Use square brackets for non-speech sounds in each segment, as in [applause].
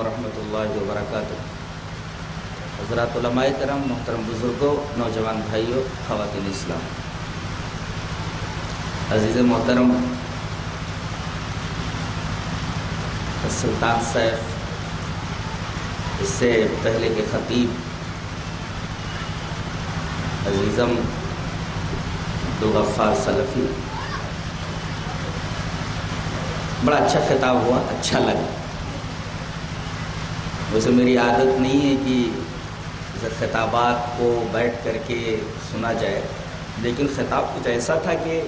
वरहमतुल्लाहि वबरकातुह हज़रात उलमाए करम मोहतरम बुज़ुर्गों नौजवान भाइयों ख़वातीन इस्लाम अज़ीज़ मोहतरम सुल्तान सैफ इससे पहले के ख़तीब अजीज़म अब्दुलगफ़ार सलफ़ी बड़ा अच्छा खिताब हुआ अच्छा लगा। वैसे मेरी आदत नहीं है कि खिताबात को बैठ करके सुना जाए, लेकिन खिताब कुछ ऐसा था कि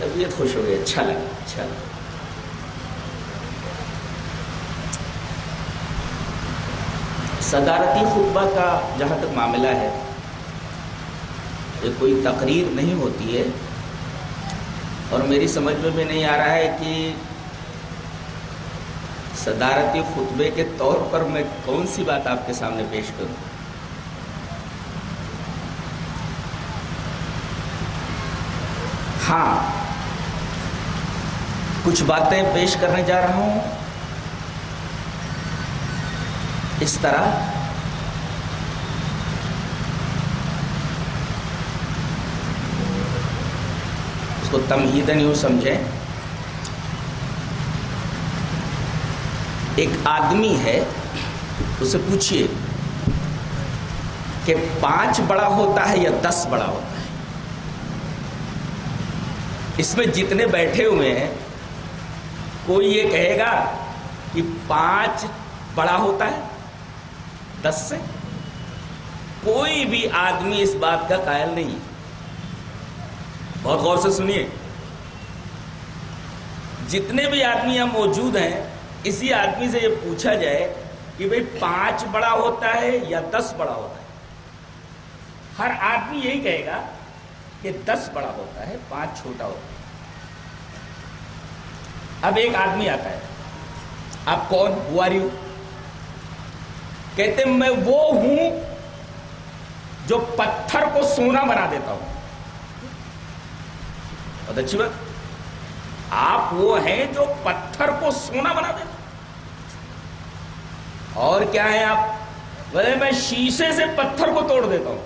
तबीयत खुश हो गई अच्छा लगा अच्छा लगा। सदारती खुतबा का जहाँ तक मामला है, ये कोई तकरीर नहीं होती है, और मेरी समझ में भी नहीं आ रहा है कि सदारती खुतबे के तौर पर मैं कौन सी बात आपके सामने पेश करूँ? हाँ कुछ बातें पेश करने जा रहा हूँ। इस तरह। उसको तमहीदन यूँ समझें। एक आदमी है, उसे पूछिए कि पाँच बड़ा होता है या दस बड़ा होता है? इसमें जितने बैठे हुए हैं, कोई ये कहेगा कि पाँच बड़ा होता है? दस से? कोई भी आदमी इस बात का कायल नहीं है। बहुत गौर से सुनिए। जितने भी आदमी यहाँ मौजूद हैं इसी आदमी से ये पूछा जाए कि भाई, पाँच बड़ा होता है या दस बड़ा होता है? हर आदमी यही कहेगा कि दस बड़ा होता है, पाँच छोटा होता है। अब एक आदमी आता है, आप कौन? हुआ रही कहते मैं वो हूँ जो पत्थर को सोना बना देता हूँ। बहुत अच्छी बात। आप वो हैं जो पत्थर को सोना बना देते और क्या है आप? बोले, मैं शीशे से पत्थर को तोड़ देता हूँ।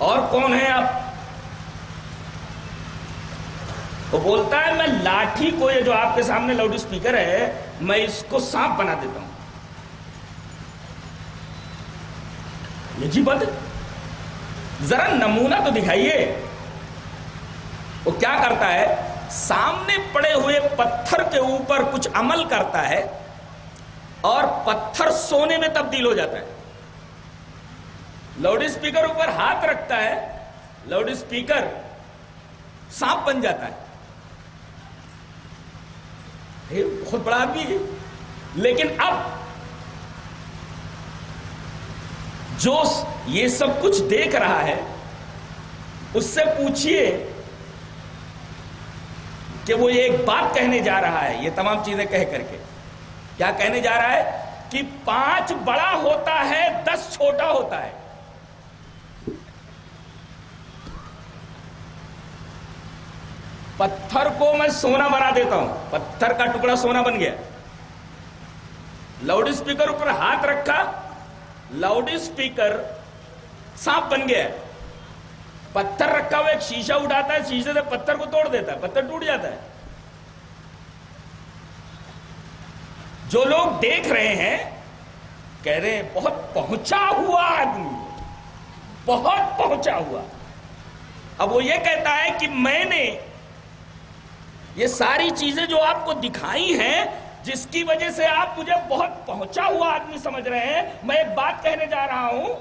और कौन है आप? वो बोलता है, मैं लाठी को, ये जो आपके सामने लाउड स्पीकर है, मैं इसको सांप बना देता हूँ। ये जी बात जरा नमूना तो दिखाइए। वो क्या करता है? सामने पड़े हुए पत्थर के ऊपर कुछ अमल करता है। और पत्थर सोने में तब्दील हो जाता है। लाउड स्पीकर ऊपर हाथ रखता है लाउड स्पीकर सांप बन जाता है। ये बहुत बड़ा आदमी है। लेकिन अब जो ये सब कुछ देख रहा है, उससे पूछिए कि वो ये एक बात कहने जा रहा है, ये तमाम चीज़ें कह करके। क्या कहने जा रहा है कि पाँच बड़ा होता है, दस छोटा होता है? पत्थर को मैं सोना बना देता हूँ। पत्थर का टुकड़ा सोना बन गया। लाउड स्पीकर ऊपर हाथ रखा, लाउड स्पीकर सांप बन गया। पत्थर रखा हुआ एक शीशा उठाता है, शीशे से पत्थर को तोड़ देता है, पत्थर टूट जाता है। जो लोग देख रहे हैं, कह रहे हैं, बहुत पहुँचा हुआ आदमी, बहुत पहुँचा हुआ। अब वो ये कहता है कि मैंने ये सारी चीज़ें जो आपको दिखाई हैं, जिसकी वजह से आप मुझे बहुत पहुँचा हुआ आदमी समझ रहे हैं, मैं एक बात कहने जा रहा हूँ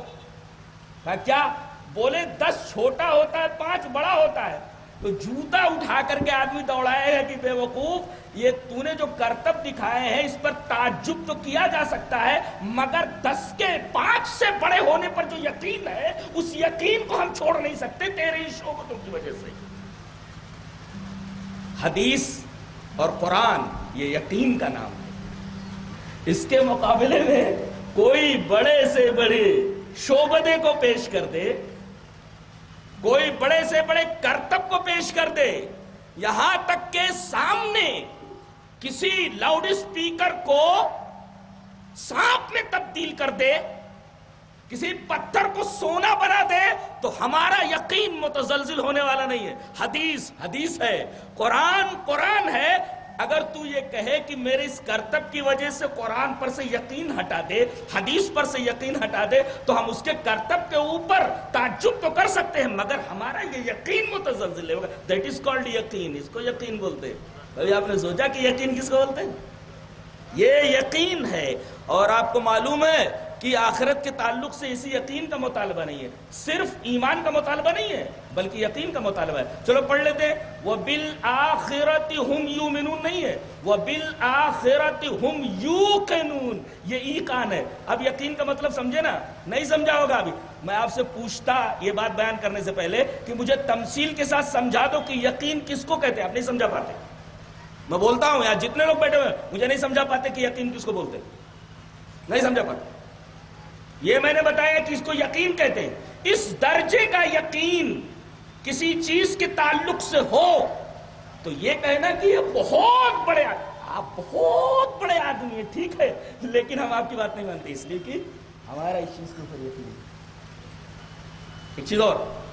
क्या बोले, दस छोटा होता है, पाँच बड़ा होता है। तो जूता उठा करके आदमी दौड़ाएगा कि बेवकूफ़, ये तूने जो करतब दिखाए हैं, इस पर ताज्जुब तो किया जा सकता है, मगर दस के पाँच से बड़े होने पर जो यकीन है, उस यकीन को हम छोड़ नहीं सकते, तेरे शोबतों की वजह से। हदीस और कुरान, ये यकीन का नाम है। इसके मुकाबले में कोई बड़े से बड़े शोबदे को पेश कर दे कोई बड़े से बड़े करतब को पेश कर दे, यहाँ तक के सामने किसी लाउड स्पीकर को सांप में तब्दील कर दे, किसी पत्थर को सोना बना दे तो हमारा यकीन मुतजलजिल होने वाला नहीं है। हदीस हदीस है। कुरान कुरान है अगर तू ये कहे कि मेरे इस कर्तव्य की वजह से कुरान पर से यकीन हटा दे, हदीस पर से यकीन हटा दे तो हम उसके कर्तव्य के ऊपर ताजुब तो कर सकते हैं, मगर हमारा ये यकीन मुतजलजिल होगा दैट इज़ कॉल्ड यकीन, इसको यकीन बोलते हैं। कभी आपने सोचा कि यकीन किसको बोलते हैं? ये यकीन है, और आपको मालूम है कि आखिरत के ताल्लुक से इसी यकीन का मुतालबा नहीं है। सिर्फ़ ईमान का मुतालबा नहीं है, बल्कि यकीन का मुतालबा है। चलो पढ़ लेते हैं। वह बिल आखिरत हम यू मिनून नहीं है। वह बिल आखिरत हम यू कैनून ये ई कान है। अब यकीन का मतलब समझे ना? नहीं समझा होगा अभी। मैं आपसे पूछता ये बात बयान करने से पहले कि मुझे तमसील के साथ समझा दो कि यकीन किसको कहते हैं? आप नहीं समझा पाते। मैं बोलता हूँ यार जितने लोग बैठे हुए मुझे नहीं समझा पाते कि यकीन किसको बोलते नहीं समझा पाते। ये मैंने बताया कि इसको यकीन कहते हैं। इस दर्जे का यकीन किसी चीज़ के ताल्लुक से हो तो ये कहना कि ये बहुत बड़े आप बहुत बड़े आदमी है, ठीक है? लेकिन हम आपकी बात नहीं मानते, इसलिए कि हमारा इस चीज़ के ऊपर यकीन एक चीज़ और।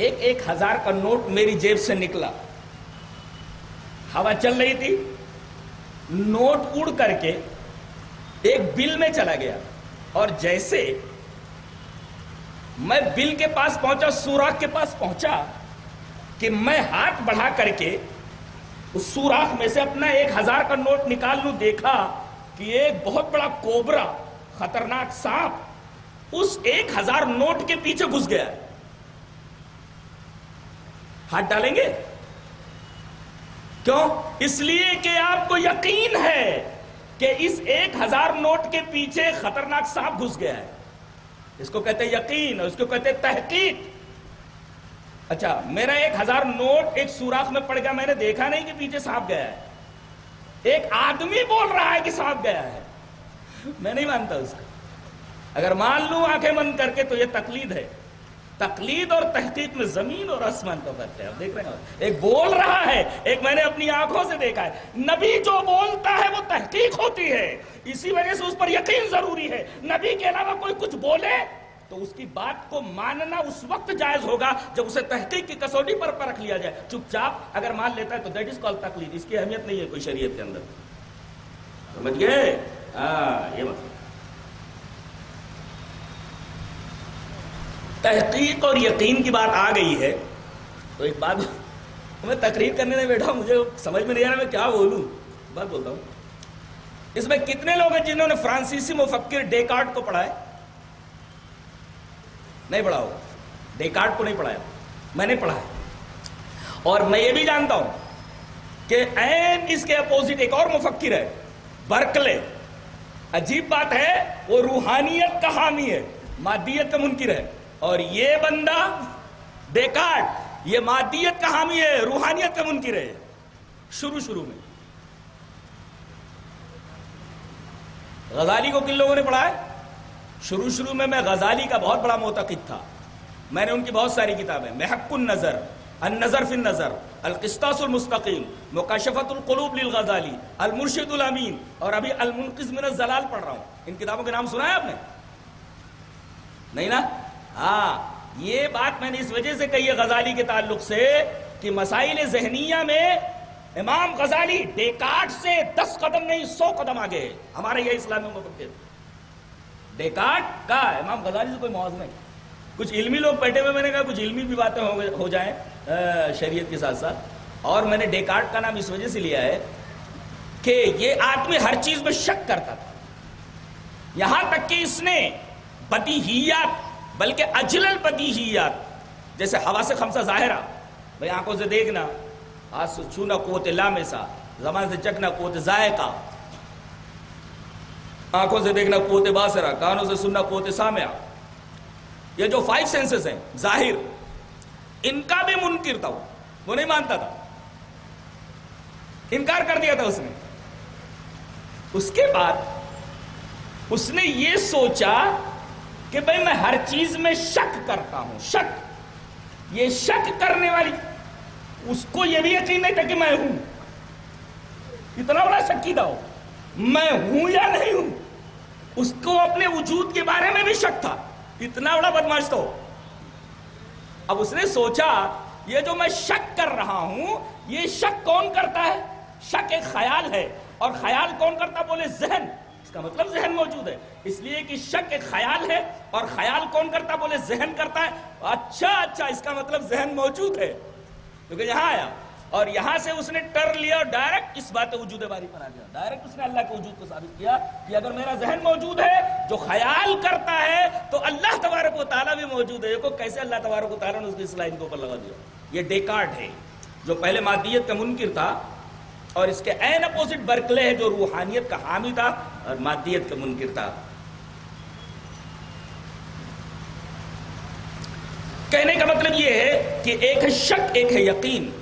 एक एक हज़ार का नोट मेरी जेब से निकला। हवा चल रही थी। नोट उड़ करके एक बिल में चला गया। और जैसे मैं बिल के पास पहुँचा, सुराख के पास पहुँचा, कि मैं हाथ बढ़ा करके उस सुराख में से अपना एक हज़ार का नोट निकाल लू, देखा कि एक बहुत बड़ा कोबरा, खतरनाक सांप, उस एक हज़ार नोट के पीछे घुस गया। हाथ डालेंगे? क्यों? इसलिए कि आपको यकीन है कि इस एक हज़ार नोट के पीछे खतरनाक सांप घुस गया है। इसको कहते यकीन और इसको कहते तहकीक। अच्छा मेरा एक हज़ार नोट एक सुराख में पड़ गया, मैंने देखा नहीं कि पीछे सांप गया है। एक आदमी बोल रहा है कि सांप गया है। मैं नहीं मानता उसको। अगर मान लू आँखें बंद करके तो यह तकलीद है। तकलीद और तहकीक में ज़मीन और आसमान का फ़र्क है। आप देख रहे हैं? एक बोल रहा है, एक मैंने अपनी आँखों से देखा है। नबी जो बोलता है, वो तहकीक होती है। इसी वजह से उस पर यकीन ज़रूरी है। नबी के अलावा कोई कुछ बोले तो उसकी बात को मानना उस वक्त जायज़ होगा, जब उसे तहकीक की कसौटी पर परख लिया जाए। चुपचाप अगर मान लेता है तो दैट इज़ कॉल तकलीद। इसकी अहमियत नहीं है कोई शरीयत के अंदर। समझ गए? हाँ ये मतलब तहकीक और यकीन की बात आ गई है तो एक बात [laughs] मैं तकरीर करने में बैठा, मुझे समझ में नहीं आ रहा मैं क्या बोलूँ। बात बोलता हूँ। इसमें कितने लोग हैं जिन्होंने फ्रांसीसी मुफक्र डेकार्ड को पढ़ा है नहीं पढ़ा होगा। डेकार्ड को नहीं पढ़ाया। मैंने पढ़ा है। और मैं ये भी जानता हूँ कि एन इसके अपोजिट एक और मुफक्र है, बर्कले। अजीब बात है, वो रूहानियत का हामी है, मादियत का मुनकर है। और ये बंदा बेकार, ये मादियत का हामी है, रूहानियत का मुनकर है। शुरू शुरू में। गजाली को किन लोगों ने पढ़ा है? शुरू शुरू में मैं गजाली का बहुत बड़ा मोतकद था। मैंने उनकी बहुत सारी किताबें महकुन नज़र अन नज़र फिन नज़र अलकिस्तासमस्तकीम मुकशफ़तुलकलूब गजाली अलमुर्शिदुलमीन और अभी अलमुनकिस मिन जलाल पढ़ रहा हूँ। इन किताबों के नाम सुना है आपने? नहीं ना? हाँ ये बात मैंने इस वजह से कही है गजाली के ताल्लुक से कि मसाइल जहनिया में इमाम गजाली डेकाट से दस कदम नहीं सौ कदम आगे हमारे ये इस्लामी मुफक्र डेकाट का इमाम गजाली से कोई मौज नहीं। कुछ इल्मी लोग बैठे हुए मैंने कहा कुछ इल्मी भी बातें हो, जाए शरीयत के साथ साथ। और मैंने डेकार्ट का नाम इस वजह से लिया है कि ये आदमी हर चीज़ में शक करता था। यहाँ तक कि इसने बदीहियात बल्कि अजलल बदीहियात जैसे हवा से खमसा जाहिरा भाई आँखों से देखना, हाथ से छूना कोत लामेसा जबान से चखना कोत जायका। आँखों से देखना कोत बासरा, कानों से सुनना कोत सामया ये जो फाइव सेंसेस हैं, ज़ाहिर, इनका भी मुनकिर था वो नहीं मानता था। इनकार कर दिया था उसने। उसके बाद, उसने ये सोचा कि भाई मैं हर चीज़ में शक करता हूँ, शक। ये शक करने वाली, उसको यह भी यकीन नहीं था कि मैं हूँ। इतना बड़ा शक्कीदा हो, मैं हूँ या नहीं हूँ, उसको अपने वजूद के बारे में भी शक था। इतना बड़ा बदमाश तो अब उसने सोचा, ये जो मैं शक कर रहा हूँ, ये शक कौन करता है? शक एक ख्याल है। और ख्याल कौन करता बोले, जहन। इसका मतलब जहन मौजूद है। इसलिए कि शक एक ख्याल है और ख्याल कौन करता बोले, जहन करता है। अच्छा अच्छा इसका मतलब जहन मौजूद है। क्योंकि यहाँ आया, और यहाँ से उसने टर लिया और डायरेक्ट इस बात वजूद बारी पर आ गया। डायरेक्ट उसने अल्लाह के वजूद को साबित किया कि अगर मेरा जहन मौजूद है, जो ख्याल करता है तो अल्लाह तबारक ताला भी मौजूद है। को कैसे अल्लाह तबारक ताला ने उसकी इस लाइन के ऊपर लगा दिया। ये डेकार्ट है, जो पहले मादियत का मुनकर था और इसके एन अपोजिट बर्कले है, जो रूहानियत का हामी था और मादियत का मुनकर था। कहने का मतलब यह है कि एक है शक, एक है यकीन।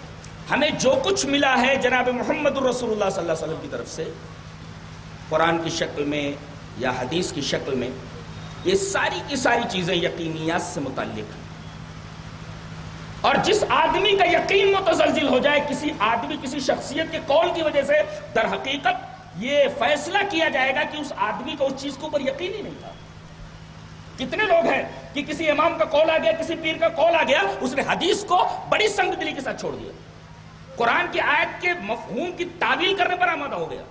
हमें जो कुछ मिला है जनाब मोहम्मद रसूलुल्लाह सल्लल्लाहु अलैहि वसल्लम की तरफ़ से, कुरान की शक्ल में या हदीस की शक्ल में, ये सारी की सारी चीज़ें यकीनियात से मुतल हैं। और जिस आदमी का यकीन मुतजिल हो जाए, किसी आदमी, किसी शख्सियत के कौल की वजह से, दर हकीकत ये फैसला किया जाएगा कि उस आदमी को उस चीज़ के ऊपर यकीन ही नहीं था। कितने लोग हैं कि किसी इमाम का कॉल आ गया, किसी पीर का कॉल आ गया, उसने हदीस को बड़ी संगदिली के साथ छोड़ दिया। कुरान की आयत के मफहूम की तावील करने पर आमादा हो गया।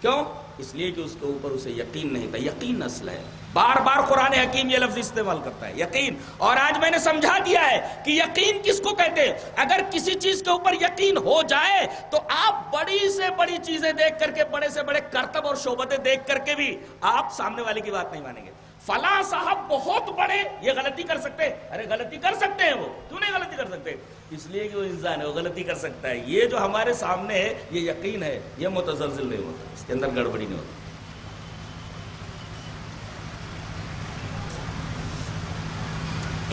क्यों? इसलिए कि उसके ऊपर उसे यकीन नहीं था यकीन नस्ल है। बार बार कुरान हकीम ये लफ्ज इस्तेमाल करता है, यकीन। और आज मैंने समझा दिया है कि यकीन किसको कहते हैं? अगर किसी चीज़ के ऊपर यकीन हो जाए तो आप बड़ी से बड़ी चीज़ें देख करके, बड़े से बड़े करतब और शोबतें देख करके भी आप सामने वाले की बात नहीं मानेंगे। फला साहब बहुत बड़े, ये गलती कर सकते हैं। अरे, गलती कर सकते हैं वो। क्यों नहीं गलती कर सकते? इसलिए कि वो इंसान है, वो गलती कर सकता है। ये जो हमारे सामने है, ये यकीन है, ये मुतजलजिल नहीं होता। इसके अंदर गड़बड़ी नहीं होती।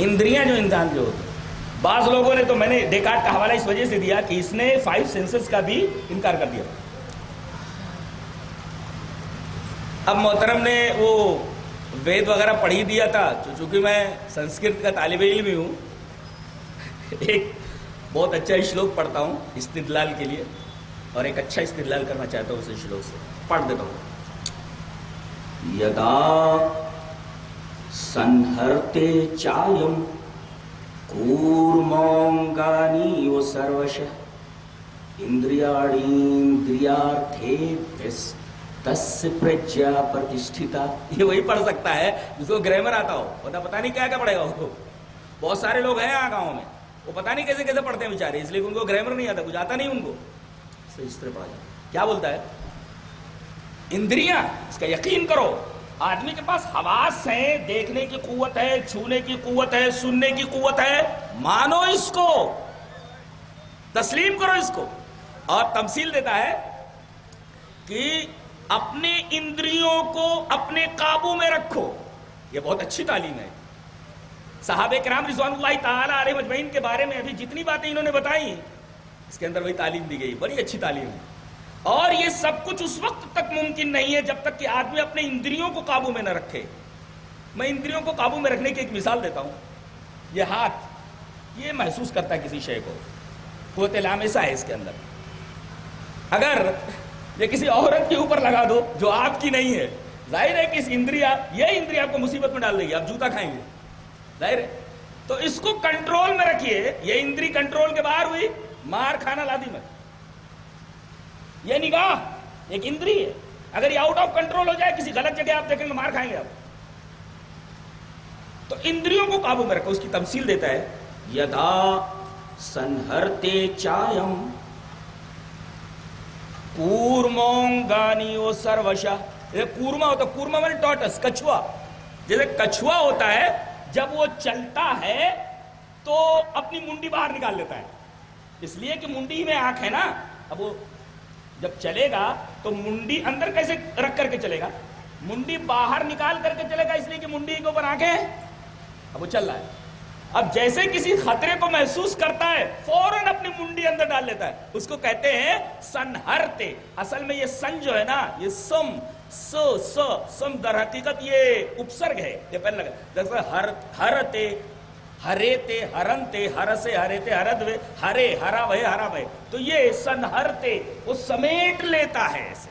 इंद्रियाँ जो इंसान जो होते बाज लोगों ने तो मैंने डेकार्ट का हवाला इस वजह से दिया कि इसने फाइव सेंसेस का भी इनकार कर दिया। अब मोहतरम ने वो वेद वगैरह पढ़ ही दिया था तो चूँकि मैं संस्कृत का तालिब इल्म हूँ, एक बहुत अच्छा श्लोक पढ़ता हूँ, इस्तिदलाल के लिए, और एक अच्छा इस्तिदलाल करना चाहता हूँ उस श्लोक से। पढ़ देता हूँ। यदा संहरते चायम वो सर्वश इंद्रियाणीन्द्रियार्थे तस्य प्रज्ञा प्रतिष्ठिता। ये वही पढ़ सकता है, जिसको ग्रामर आता हो। पता पता नहीं क्या क्या पढ़ेगा वो बहुत सारे लोग हैं यहाँ गाँव में। वो पता नहीं कैसे कैसे पढ़ते हैं बेचारे, इसलिए उनको ग्रामर नहीं आता कुछ आता नहीं उनको। इस तरह पढ़ा जाए। क्या बोलता है? इंद्रिया, इसका यकीन करो, आदमी के पास हवास है, देखने की कुवत है, छूने की कुवत है, सुनने की कुवत है। मानो इसको। तस्लीम करो इसको। और तमसील देता है कि अपने इंद्रियों को अपने काबू में रखो। यह बहुत अच्छी तालीम है। साहब कराम रिजवान मजमैन के बारे में अभी जितनी बातें इन्होंने बताई, इसके अंदर वही तालीम दी गई। बड़ी अच्छी तालीम है। और ये सब कुछ उस वक्त तक मुमकिन नहीं है जब तक कि आदमी अपने इंद्रियों को काबू में न रखे। मैं इंद्रियों को काबू में रखने की एक मिसाल देता हूँ। ये हाथ, ये महसूस करता है किसी शय को। कुत लामेसा है इसके अंदर। अगर ये किसी औरत के ऊपर लगा दो, जो आपकी नहीं है। ज़ाहिर है कि इस इंद्रिया, ये इंद्रिया आपको मुसीबत में डाल देगी, आप जूता खाएँगे। ज़ाहिर है। तो इसको कंट्रोल में रखिए। ये इंद्री कंट्रोल के बाहर हुई, मार खाना लादी में ये निगाह, एक इंद्री है। अगर ये आउट ऑफ़ कंट्रोल हो जाए, किसी गलत जगह आप देखेंगे, मार खाएँगे आप। तो इंद्रियों को काबू में रखो, उसकी तमसील देता है, यदा संहरते चायम। कूर्मोंगानी वो सर्वशा कूर्मा होता, कूर्मा मैंने टॉटस कछुआ। जैसे कछुआ होता है, जब वो चलता है तो अपनी मुंडी बाहर निकाल लेता है। इसलिए कि मुंडी में आँख है ना, अब वो जब चलेगा तो मुंडी अंदर कैसे रख करके चलेगा? मुंडी बाहर निकाल करके चलेगा, इसलिए कि मुंडी के ऊपर आँखें अब वो चल रहा है। अब जैसे किसी खतरे को महसूस करता है, फ़ौरन अपनी मुंडी अंदर डाल लेता है। उसको कहते हैं सनहरते। असल में ये सन जो है ना, ये सम, स स, सम दर हकीकत ये उपसर्ग है। ये पहले लगा, जैसे हर, हरते हरे ते हरन ते हर से हरे हरे भय हरा भय तो ये संहरते वो समेट लेता है ऐसे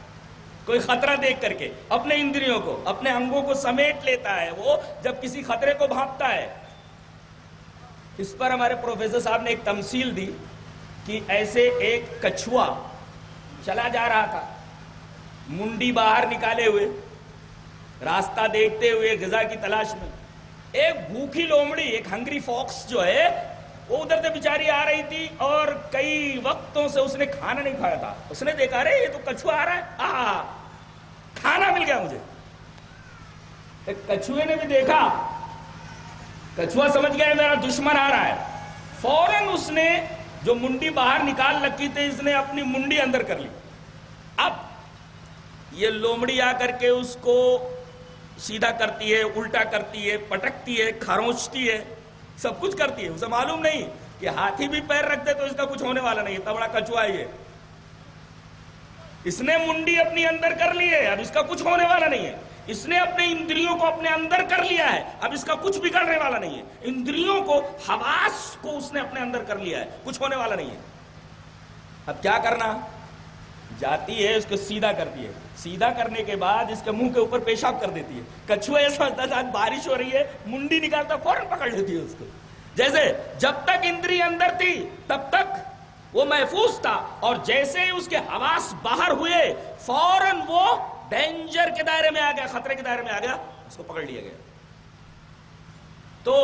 कोई खतरा देख करके, अपने इंद्रियों को, अपने अंगों को समेट लेता है वो, जब किसी खतरे को भापता है। इस पर हमारे प्रोफेसर साहब ने एक तमसील दी कि ऐसे एक कछुआ चला जा रहा था, मुंडी बाहर निकाले हुए, रास्ता देखते हुए गजा की तलाश में। एक भूखी लोमड़ी, एक हंग्री फॉक्स जो है, वो उधर से बेचारी आ रही थी और कई वक्तों से उसने खाना नहीं खाया था। उसने देखा रे ये तो कछुआ आ रहा है। आ खाना मिल गया मुझे। कछुए ने भी देखा कछुआ समझ गया मेरा दुश्मन आ रहा है। फ़ौरन उसने जो मुंडी बाहर निकाल रखी थी, इसने अपनी मुंडी अंदर कर ली। अब ये लोमड़ी आकर के उसको सीधा करती है, उल्टा करती है, पटकती है, खरोचती है, सब कुछ करती है। उसे मालूम नहीं कि हाथी भी पैर रखते तो इसका कुछ होने वाला नहीं है। तबड़ा कछुआ है इसने मुंडी अपनी अंदर कर ली है अब इसका कुछ होने वाला नहीं है। इसने अपने इंद्रियों को अपने अंदर कर लिया है। अब इसका कुछ बिगड़ने वाला नहीं है। इंद्रियों को हवास को उसने अपने अंदर कर लिया है। कुछ होने वाला नहीं है। अब क्या करना? जाती है, उसको सीधा करती है। सीधा करने के बाद इसके मुँह के ऊपर पेशाब कर देती है। कछुआ ऐसा होता है बारिश हो रही है, मुंडी निकालता फ़ौरन पकड़ लेती है उसको। जैसे जब तक इंद्री अंदर थी, तब तक वो महफूज था। और जैसे ही उसके हवास बाहर हुए, फ़ौरन वो डेंजर के दायरे में आ गया, खतरे के दायरे में आ गया, उसको पकड़ लिया गया। तो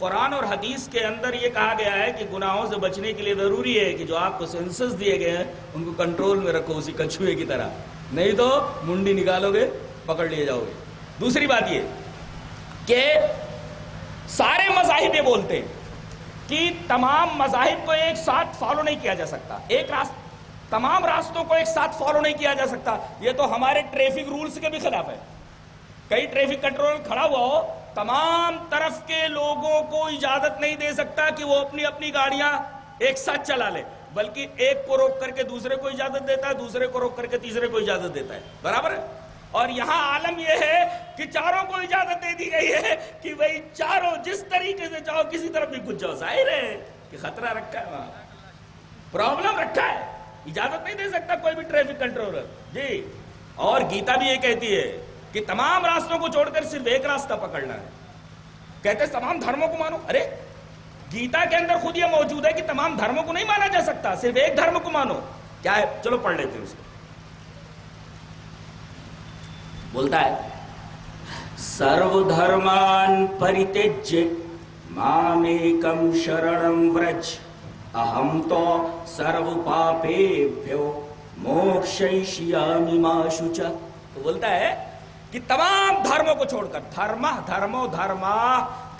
कुरान और हदीस के अंदर ये कहा गया है कि गुनाहों से बचने के लिए ज़रूरी है कि जो आपको सेंसस दिए गए हैं, उनको कंट्रोल में रखो, उसी कछुए की तरह। नहीं तो मुंडी निकालोगे, पकड़ लिए जाओगे। दूसरी बात ये कि सारे मजाहिब ये बोलते हैं कि तमाम मजाहिब को एक साथ फॉलो नहीं किया जा सकता। एक रास्ता तमाम रास्तों को एक साथ फॉलो नहीं किया जा सकता। ये तो हमारे ट्रैफ़िक रूल्स के भी खिलाफ है। कई ट्रैफ़िक कंट्रोल खड़ा हुआ हो, तमाम तरफ़ के लोगों को इजाज़त नहीं दे सकता कि वो अपनी अपनी गाड़ियाँ एक साथ चला ले, बल्कि एक को रोक करके दूसरे को इजाज़त देता है, दूसरे को रोक करके तीसरे को इजाज़त देता है। बराबर है? और यहाँ आलम यह है कि चारों को इजाज़त दे दी गई है कि भाई चारों जिस तरीके से चाहो, किसी तरफ़ भी कुछ जाओ। ज़ाहिर है कि खतरा रखा है वहाँ। प्रॉब्लम रखा है। इजाज़त नहीं दे सकता कोई भी ट्रैफ़िक कंट्रोलर जी। और गीता भी ये कहती है कि तमाम रास्तों को छोड़कर सिर्फ़ एक रास्ता पकड़ना है। कहते तमाम धर्मों को मानो। अरे, गीता के अंदर खुद यह मौजूद है कि तमाम धर्मों को नहीं माना जा सकता, सिर्फ़ एक धर्म को मानो। क्या है? चलो पढ़ लेते हैं उसको। बोलता है, सर्वधर्मान परित्यज्य मामेकम शरणम व्रज। अहम तो सर्व पापेभ्यो मोक्षयिष्यामि तो बोलता है कि तमाम धर्मों को छोड़कर, धर्म, धर्मो, धर्मा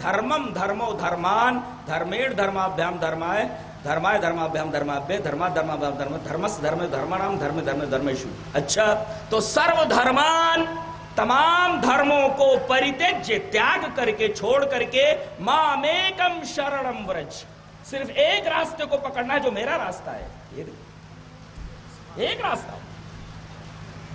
धर्मम धर्मो, धर्मान, धर्मेण धर्माभ्याम धर्माय धर्माय धर्माभ्याम धर्माभ्य, धर्मा धर्माभ्याम धर्म, धर्मस, धर्म धर्मानाम धर्म धर्म धर्मेशु अच्छा तो सर्व धर्मान तमाम धर्मों को परित्यज्य, त्याग करके, छोड़ करके मामेकम शरणम व्रज। सिर्फ़ एक रास्ते को पकड़ना है जो मेरा रास्ता है। ये एक रास्ता।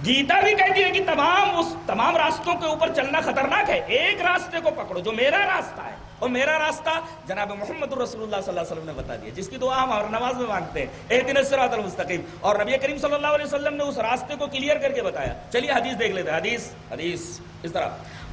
गीता भी कहती है कि तमाम उस तमाम रास्तों के ऊपर चलना खतरनाक है। एक रास्ते को पकड़ो जो मेरा रास्ता है। और मेरा रास्ता जनाब मोहम्मद रसूलुल्लाह सल्लल्लाहु अलैहि वसल्लम ने बता दिया जिसकी दुआ हम और नमाज में मांगते हैं ए दिन मुस्तकीम और नबी करीम सल्लल्लाहु अलैहि वसल्लम ने उस रास्ते को क्लियर करके बताया चलिए हदीस देख लेते हैं हदीस हदीस इस तरह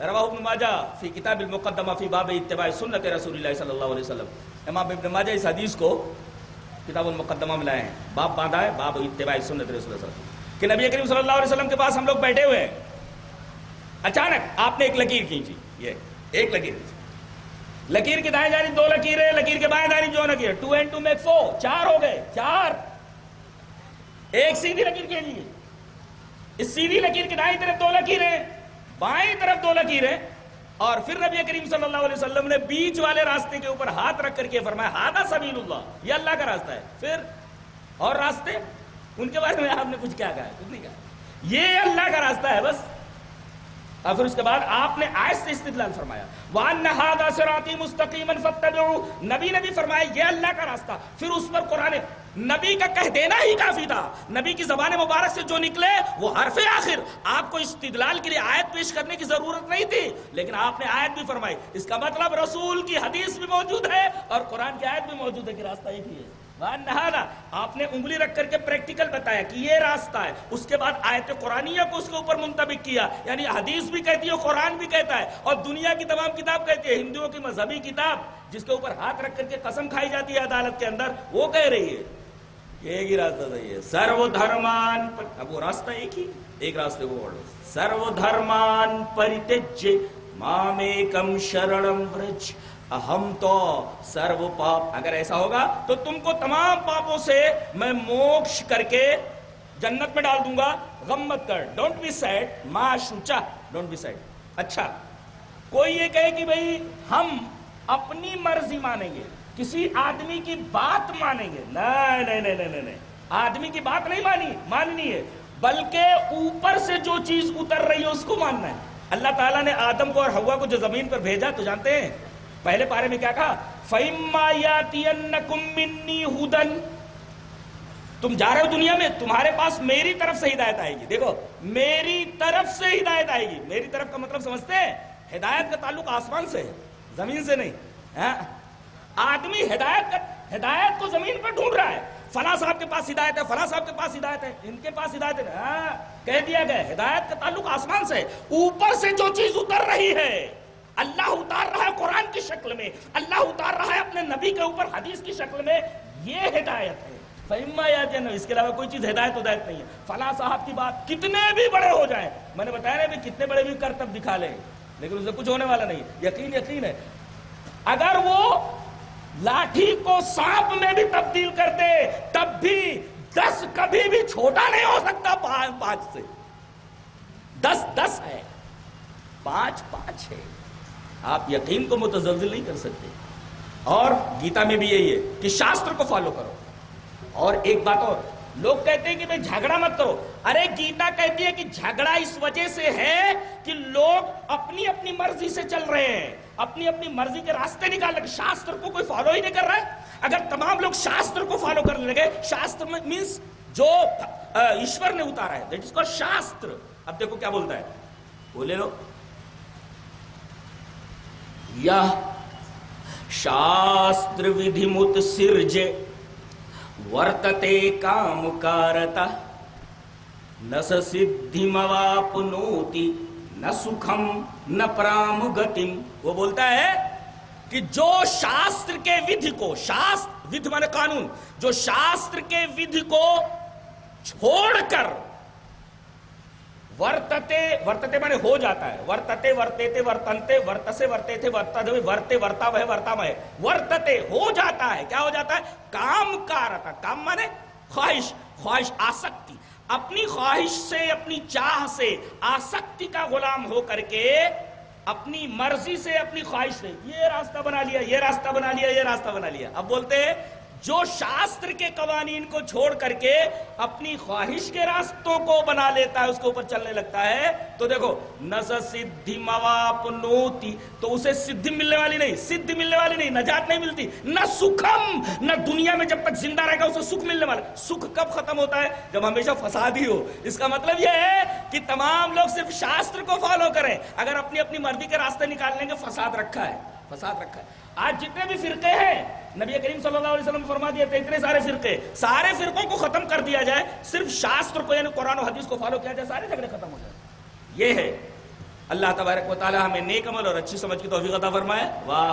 रवा इबन माजा फ़ी किताब मुक़दमा फ़ी बाब इतबा सुन्नत रसूल सल्लल्लाहु अलैहि वसल्लम इमाम इबन माजा इस हदीस को किताब मुक़दमा में लाए हैं बाप बांधा है बाब इतबा सुन्नत रसूल कि नबी करीम सल्लल्लाहु अलैहि वसल्लम के पास हम लोग बैठे हुए हैं अचानक आपने एक लकीर खींची ये एक लकीर लकीर की दाएँ जानी दो लकीर है लकीर के बाएँ जानी जो लकीर two and two make four चार हो गए चार एक सीधी लकीर खींची इस सीधी लकीर की दाएँ तरफ़ दो लकीर है बाएँ तरफ़ दो लकीर, और फिर नबी करीम सल्लल्लाहु अलैहि वसल्लम ने बीच वाले रास्ते के ऊपर हाथ रख करके फरमाया, हादा सबीलुल्लाह। ये अल्लाह का रास्ता है। फिर, और रास्ते? उनके बारे में आपने कुछ क्या कहा? कुछ नहीं कहा। ये अल्लाह का रास्ता है बस। और फिर उसके बाद आपने आयत से इस्तेदलाल फरमाया वान नहादा सिराती मुस्तकीमन फत्तबिउ नबी ने भी फरमाया, ये अल्लाह का रास्ता। फिर उस पर कुरान नबी का कह देना ही काफ़ी था। नबी की जबान मुबारक से जो निकले, वो हरफ आखिर। आपको इस्तिदलाल के लिए आयत पेश करने की ज़रूरत नहीं थी, लेकिन आपने आयत भी फरमाई। इसका मतलब रसूल की हदीस भी मौजूद है और कुरान की आयत भी मौजूद है कि रास्ता एक ही है। नहाना आपने उंगली रख करके प्रैक्टिकल बताया कि ये रास्ता है। उसके बाद आयत कुरानिया को उसके ऊपर मुंतबिक किया। यानी हदीस भी कहती है कुरान भी कहता है। और दुनिया की तमाम किताब कहती है। हिंदुओं की मजहबी किताब जिसके ऊपर हाथ रख करके कसम खाई जाती है अदालत के अंदर, वो कह रही है। एक ही रास्ता सही है सर्वधर्मान अब वो रास्ता एक ही, एक रास्ते को बोलो सर्वधर्मान परित्यज्य मामेकम शरणम व्रज। अहम तो सर्व पाप अगर ऐसा होगा तो तुमको तमाम पापों से मैं मोक्ष करके जन्नत में डाल दूँगा। गम मत कर। डोंट बी सैड मा शुचा। डोंट बी सैड अच्छा कोई ये कहे कि भाई, हम अपनी मर्ज़ी मानेंगे। किसी आदमी की बात मानेंगे। नहीं नहीं नहीं नहीं नहीं आदमी की बात नहीं मानी, माननी है। बल्कि ऊपर से जो चीज़ उतर रही है, उसको मानना है। अल्लाह ताला ने आदम को और हवा को जो ज़मीन पर भेजा तो जानते हैं? पहले पारे में क्या कहा? तुम जा रहे हो दुनिया में, तुम्हारे पास मेरी तरफ़ से हिदायत आएगी। देखो, मेरी तरफ़ से हिदायत आएगी। मेरी तरफ़ का मतलब समझते हैं? हिदायत का ताल्लुक आसमान से है, ज़मीन से नहीं। है? आदमी हिदायत का हिदायत को ज़मीन पर ढूंढ रहा है। फला साहब के पास हिदायत है फला साहब के पास हिदायत है इनके पास हिदायत है। हाँ, कह दिया गया हिदायत का ताल्लुक आसमान से ऊपर से जो चीज़ उतर रही है अल्लाह उतार रहा है कुरान की शक्ल में अल्लाह उतार रहा है अपने नबी के ऊपर हदीस की शक्ल में ये हिदायत है। फहिमा या जन इसके अलावा कोई चीज़ हिदायत उदायत नहीं है। फला साहब की बात कितने भी बड़े हो जाए मैंने बताया ना भी कितने बड़े भी करतब दिखा ले लेकिन उसे कुछ होने वाला नहीं यकीन यकीन है अगर वो को सांप में भी तब्दील कर दे तब भी दस कभी भी छोटा नहीं हो सकता पाँच से। दस दस है। पाँच पाँच है। आप यकीन को मुतजल नहीं कर सकते। और गीता में भी यही है कि शास्त्र को फॉलो करो। और एक बात और, लोग कहते हैं कि भाई झगड़ा मत करो। अरे गीता कहती है कि झगड़ा इस वजह से है कि लोग अपनी अपनी मर्ज़ी से चल रहे हैं। अपनी अपनी मर्ज़ी के रास्ते निकाल लगे शास्त्र को कोई फॉलो ही नहीं कर रहा है। अगर तमाम लोग शास्त्र को फॉलो करने लगे, शास्त्र में मीन्स जो ईश्वर ने उतारा है दैट इज़ कॉल्ड शास्त्र। अब देखो क्या बोलता है। बोले लो। यह शास्त्र विधि मुत सिरजे, वर्तते काम कारता न सिद्धिमवापनोति। सुखम, न प्राम गतिम वो बोलता है कि जो शास्त्र के विधि को, शास्त्र, विधि माने कानून, जो शास्त्र के विधि को छोड़कर वर्तते वर्तते माने हो जाता है। वर्तते, वर्तेते, वर्तनते, वर्तसे वर्ते थे वर्त वर्ते, वर्ता, वह वर्ता, वह, वर्तते हो जाता है। क्या हो जाता है? काम कारता काम माने ख्वाहिश ख्वाहिश, आसक्ति। अपनी ख्वाहिश से, अपनी चाह से, आसक्ति का गुलाम हो करके अपनी मर्ज़ी से अपनी ख्वाहिश से, ये रास्ता बना लिया, ये रास्ता बना लिया, ये रास्ता बना लिया। अब बोलते हैं जो शास्त्र के कवानीन को छोड़ करके अपनी ख्वाहिश के रास्तों को बना लेता है, उसके ऊपर चलने लगता है तो देखो, न सिद्धि मवापनोति तो उसे सिद्धि मिलने वाली नहीं, सिद्धि मिलने वाली नहीं, नजात नहीं मिलती, न सुखम, न दुनिया में जब तक ज़िंदा रहेगा उसे सुख मिलने वाला, सुख कब खत्म होता है? जब हमेशा फसाद ही। हो इसका मतलब यह है कि तमाम लोग सिर्फ़ शास्त्र को फॉलो करें, अगर अपनी अपनी मर्ज़ी के रास्ते निकाल लेंगे फसाद रखा है, फसाद रखा है। आज जितने भी फिरके हैं, नबी करीम सल्लल्लाहु अलैहि वसल्लम फरमा दिए थे इतने सारे फिरके, सारे फिरकों को खत्म कर दिया जाए, सिर्फ़ शास्त्र को, यानी कुरान और हदीस को फॉलो किया जाए, सारे झगड़े खत्म हो जाए। ये है। अल्लाह तबारक व ताला हमें नेक अमल और अच्छी समझ की तौफीक अता फरमाए। वाह